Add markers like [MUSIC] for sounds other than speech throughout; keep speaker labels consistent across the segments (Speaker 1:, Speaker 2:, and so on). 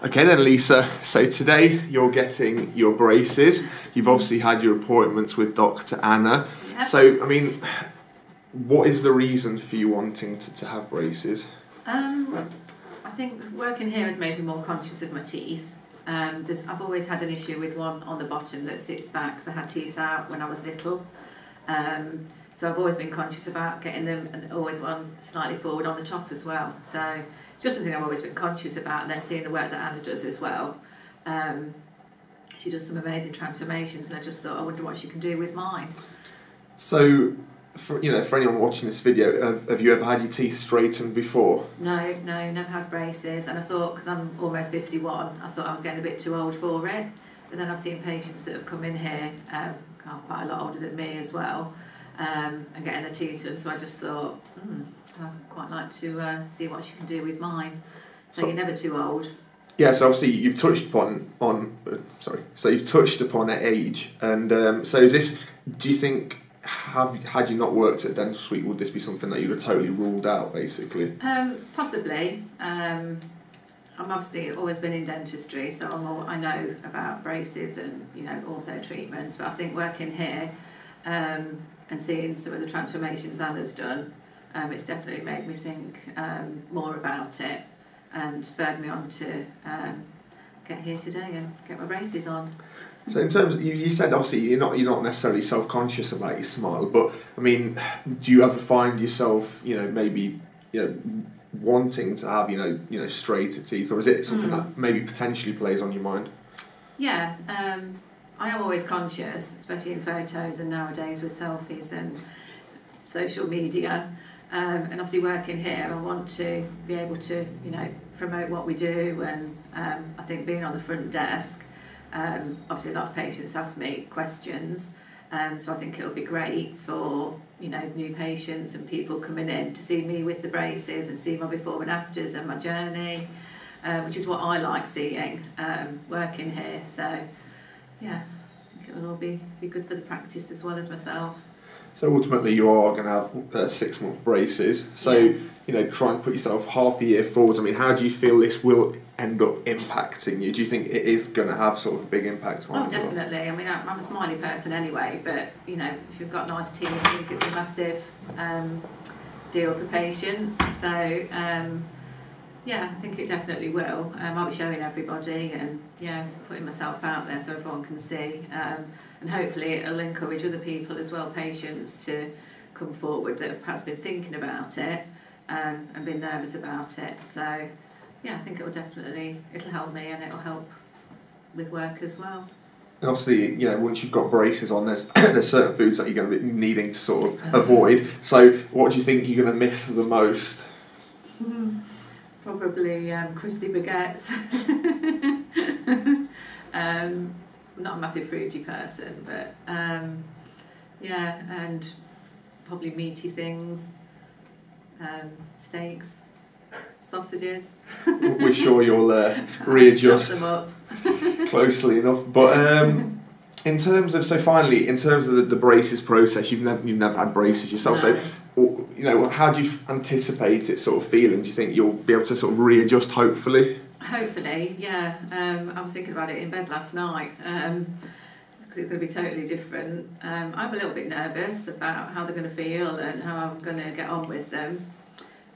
Speaker 1: Okay then, Lisa. So today you're getting your braces. You've obviously had your appointments with Dr. Anna.
Speaker 2: Yep.
Speaker 1: So, I mean, what is the reason for you wanting to, to have braces?
Speaker 2: Um, I think working here has made me more conscious of my teeth. Um, there's, I've always had an issue with one on the bottom that sits back because I had teeth out when I was little. Um, so I've always been conscious about getting them and always one slightly forward on the top as well. So just something I've always been conscious about and then seeing the work that Anna does as well. Um, she does some amazing transformations and I just thought I wonder what she can do with mine.
Speaker 1: So, for, you know, for anyone watching this video, have, have you ever had your teeth straightened before?
Speaker 2: No, no, never had braces. And I thought, because I'm almost 51, I thought I was getting a bit too old for it. But then I've seen patients that have come in here, um, quite a lot older than me as well, um, and getting the teeth done. So I just thought, hmm, I'd quite like to uh, see what she can do with mine. So,
Speaker 1: So-
Speaker 2: you're never too old.
Speaker 1: Yeah, so obviously you've touched upon on uh, sorry, so you've touched upon age, and um, so is this? Do you think have had you not worked at a dental suite, would this be something that you would have totally ruled out, basically?
Speaker 2: Um, possibly. Um, I'm obviously always been in dentistry, so I'm all, I know about braces and you know also treatments. But I think working here um, and seeing some of the transformations Anna's done, um, it's definitely made me think um, more about it and spurred me on to um, get here today and get my braces on.
Speaker 1: So in terms, you, you said obviously you're not you're not necessarily self conscious about your smile, but I mean, do you ever find yourself, you know, maybe you know, wanting to have you know you know straighter teeth, or is it something
Speaker 2: Mm.
Speaker 1: that maybe potentially plays on your mind?
Speaker 2: Yeah, um, I am always conscious, especially in photos and nowadays with selfies and social media. Um, and obviously working here, I want to be able to, you know, promote what we do. And um, I think being on the front desk, um, obviously a lot of patients ask me questions. Um, so I think it'll be great for, you know, new patients and people coming in to see me with the braces and see my before and afters and my journey um, which is what I like seeing um, working here. So, yeah, I think it will all be, be good for the practice as well as myself.
Speaker 1: So ultimately, you are going to have uh, six month braces. So
Speaker 2: Yeah.
Speaker 1: you know, try and put yourself half a year forward. I mean, how do you feel this will end up impacting you? Do you think it is going to have sort of a big impact on
Speaker 2: Oh, definitely. I mean, I'm I'm a smiley person anyway, but you know, if you've got nice teeth, I think it's a massive um, deal for patients. So, um, yeah, I think it definitely will. Um, I'll be showing everybody and yeah, putting myself out there so everyone can see. Um, and hopefully it'll encourage other people as well, patients, to come forward that have perhaps been thinking about it um, and been nervous about it. So, yeah, I think it will definitely, it'll help me and it'll help with work as well.
Speaker 1: And obviously, you know, once you've got braces on, there's [CLEARS THROAT] there's certain foods that you're going to be needing to sort of avoid. So, what do you think you're going to miss the most?
Speaker 2: Probably um, crusty baguettes. [LAUGHS] um, I'm not a massive fruity person, but um, yeah, and probably meaty things, um, steaks, sausages.
Speaker 1: We're sure you'll uh, [LAUGHS]
Speaker 2: I'll have to chop
Speaker 1: readjust
Speaker 2: them up.
Speaker 1: closely enough. But um, [LAUGHS] in terms of so finally, in terms of the, the braces process, you've never you've never had braces yourself. So
Speaker 2: No.
Speaker 1: Or, you know, how do you anticipate it sort of feeling? Do you think you'll be able to sort of readjust, hopefully?
Speaker 2: Hopefully, yeah. Um, I was thinking about it in bed last night because it's going to be totally different. Um, I'm a little bit nervous about how they're going to feel and how I'm going to get on with them.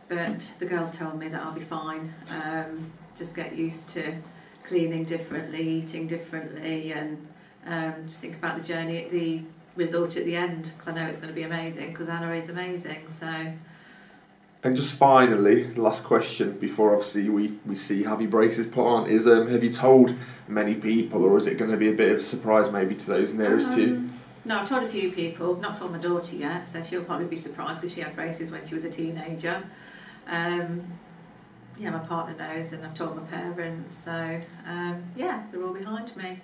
Speaker 2: But the girls told me that I'll be fine. Um, just get used to cleaning differently, eating differently, and um, just think about the journey, the result at the end because I know it's going to be amazing because Anna is amazing. So.
Speaker 1: And just finally, last question before obviously we, we see have your braces put on is um, have you told many people or is it going to be a bit of a surprise maybe to those nearest to you?
Speaker 2: Um, No, I've told a few people. I've not told my daughter yet, so she'll probably be surprised because she had braces when she was a teenager. Um, yeah, my partner knows, and I've told my parents. So um, yeah, they're all behind me.